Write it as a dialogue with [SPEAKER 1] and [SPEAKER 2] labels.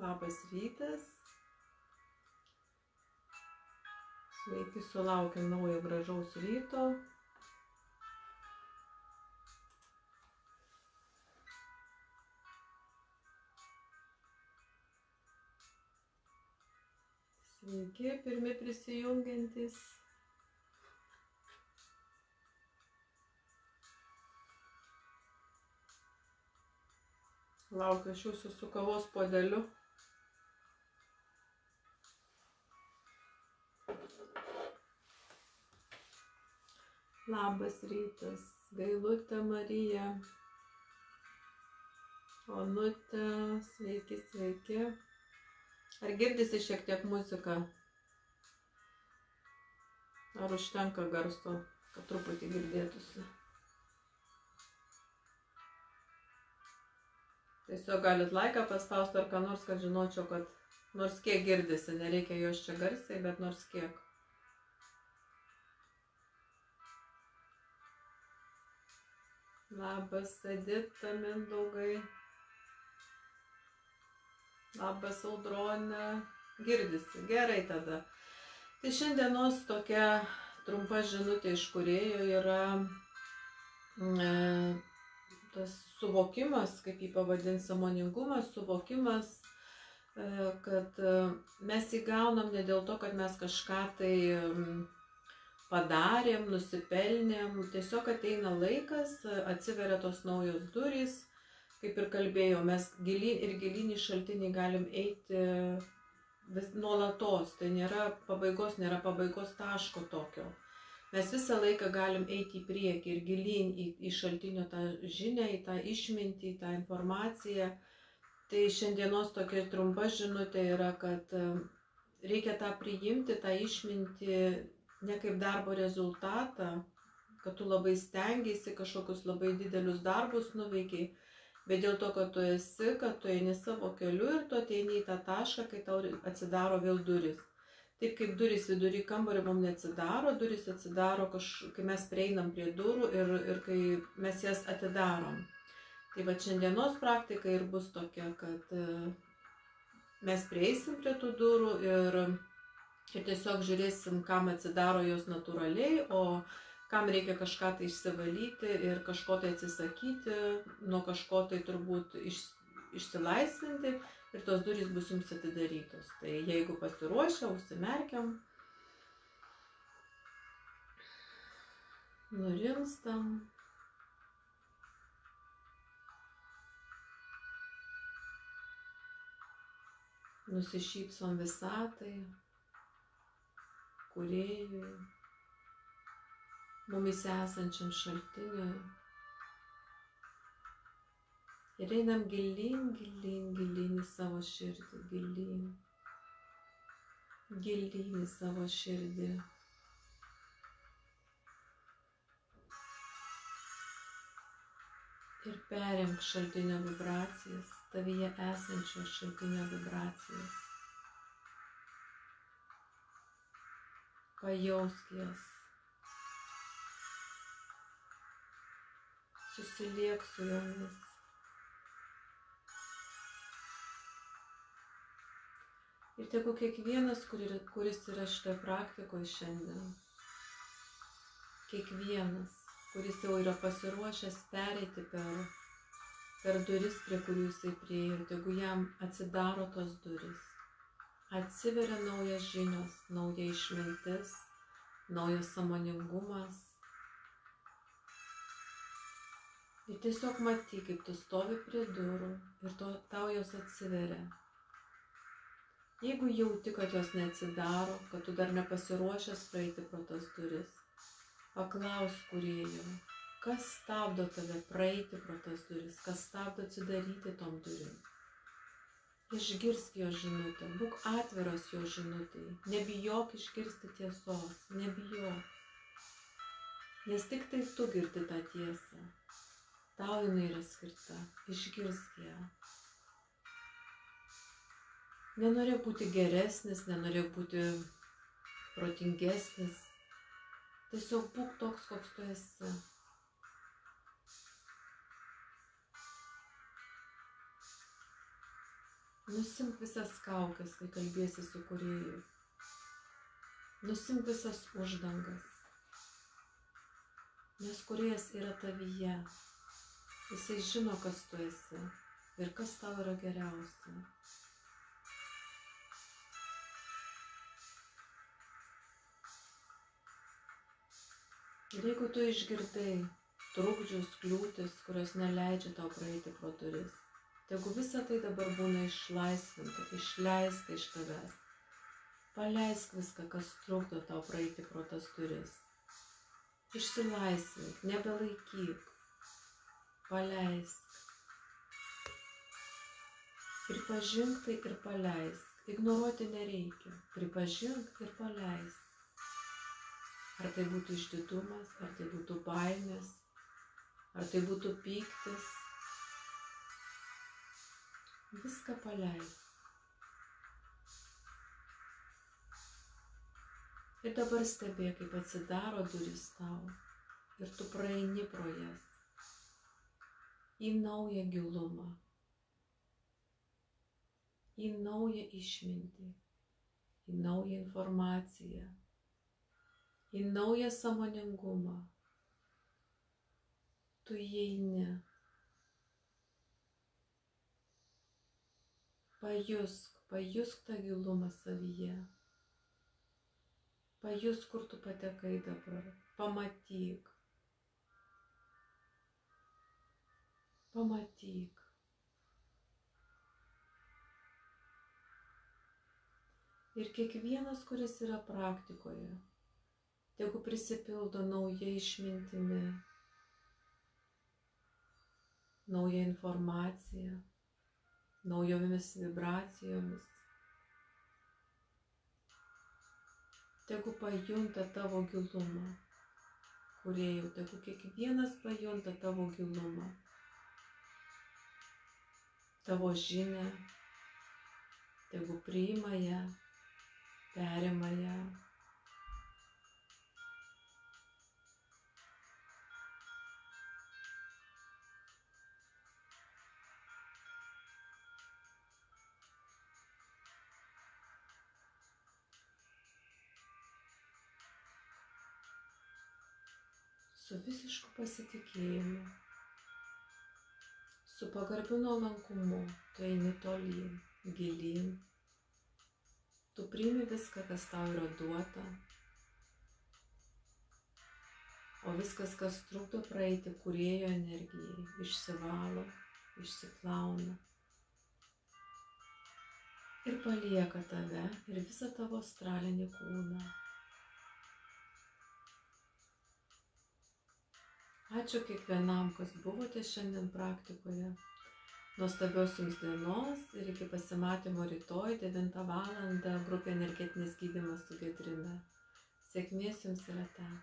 [SPEAKER 1] Labas rytas. Sveiki sulaukę naujo gražaus ryto. Sveiki, pirmi prisijungiantis. Laukiu aš jūsų su kavos podeliu. Labas rytas, Gailutė Marija, Onutė, sveiki, sveiki. Ar girdisi šiek tiek muzika? Ar užtenka garso, kad truputį girdėtųsi? Tiesiog galit laiką paspausti ar ką nors, kad žinočiau, kad nors kiek girdisi, nereikia jos čia garsiai, bet nors kiek. Labas, Edita, Mindaugai. Labas, Audronė. Girdisi. Gerai tada. Tai šiandienos tokia trumpa žinutė iš kurėjo yra e, tas suvokimas, kaip jį pavadins, samoningumas, suvokimas, e, kad e, mes įgaunam ne dėl to, kad mes kažką tai padarėm, nusipelnėm, tiesiog ateina laikas, atsiveria tos naujos durys, kaip ir kalbėjau, mes gilin ir gilin į šaltinį galim eiti vis nuolatos, tai nėra pabaigos, nėra pabaigos taško tokio. Mes visą laiką galim eiti į priekį ir gilin į, į šaltinio tą žinią, į tą išmintį, į tą informaciją. Tai šiandienos tokia trumpa žinutė yra, kad reikia tą priimti, tą išmintį ne kaip darbo rezultatą, kad tu labai stengiasi kažkokius labai didelius darbus nuveikiai, bet dėl to, kad tu esi, kad tu eini savo keliu ir tu ateini į tą tašką, kai tau atsidaro vėl duris. Taip kaip duris vidury kambario mums neatsidaro, duris atsidaro, kaž, kai mes prieinam prie durų ir, ir kai mes jas atidarom. Tai va šiandienos praktika ir bus tokia, kad e, mes prieisim prie tų durų ir ir tiesiog žiūrėsim, kam atsidaro jos natūraliai, o kam reikia kažką tai išsivalyti ir kažko tai atsisakyti, nuo kažko tai turbūt iš, išsilaisvinti ir tos durys bus jums atidarytos. Tai jeigu pasiruošę, užsimerkiam, nurimstam. Nusišypsom visatai kurėjui, mumis esančiam šaltiniui. Ir einam gilin, gilin, gilin į savo širdį, gilin, gilin į savo širdį. Ir perink šaltinio vibracijas, tavyje esančio šaltinio vibracijas. Pajausk jas. Susiliek su jomis. Ir tegu kiekvienas, kuris yra šitoje praktikoje šiandien, kiekvienas, kuris jau yra pasiruošęs pereiti per, per duris, prie kurių jisai priejo, tegu jam atsidaro tos duris atsiveria naujas žinios, nauja išmintis, naujas samoningumas. Ir tiesiog maty, kaip tu stovi prie durų ir to, tau jos atsiveria. Jeigu jauti, kad jos neatsidaro, kad tu dar nepasiruošęs praeiti pro tas duris, paklaus kuriejų, kas stabdo tave praeiti pro tas duris, kas stabdo atsidaryti tom durim. Išgirsk jo žinutę, būk atviras jo žinutėj, nebijok išgirsti tiesos, nebijok. Nes tik tai tu girdi tą tiesą. Tau jinai yra skirta, išgirsk ją. Nenorėk būti geresnis, nenorėk būti protingesnis. Tiesiog būk toks, koks tu esi. Nusimk visas kaukės, kai kalbėsi su kurieju. Nusimk visas uždangas. Nes kuriejas yra tavyje. Jisai žino, kas tu esi ir kas tau yra geriausia. Ir jeigu tu išgirdai trukdžius, kliūtis, kurios neleidžia tau praeiti pro duris, tegu visa tai dabar būna išlaisvinta, išleista iš tavęs. Paleisk viską, kas trukdo tau praeiti pro tas duris. Išsilaisvink, nebelaikyk. Paleisk. Pripažink tai ir paleisk. Ignoruoti nereikia. Pripažink ir paleisk. Ar tai būtų išdidumas, ar tai būtų baimės, ar tai būtų pyktis. Viską paleis. Ir dabar stebė, kaip atsidaro duris tau ir tu praeini pro jas į naują gilumą, į naują išmintį, į naują informaciją į naują samoningumą. Tu įeini. Pajusk, pajusk tą gilumą savyje. Pajusk, kur tu patekai dabar. Pamatyk. Pamatyk. Ir kiekvienas, kuris yra praktikoje, tegu prisipildo nauja išmintimi, nauja informacija, naujomis vibracijomis. Tegu pajunta tavo gilumą, kuriejau, tegu kiekvienas pajunta tavo gilumą, tavo žinę, tegu priima ją, perima ją. Su visišku pasitikėjimu, su pagarbiu nuolankumu, tu eini tolyn, gilyn, tu priimi viską, kas tau yra duota, o viskas, kas trukdo praeiti kurėjo energijai, išsivalo, išsiplauna. Ir palieka tave ir visą tavo astralinį kūną. Ačiū kiekvienam, kas buvote šiandien praktikoje. Nuostabios jums dienos ir iki pasimatymo rytoj 9 val. grupė energetinis gydimas su Gedrina. Sėkmės jums yra ten.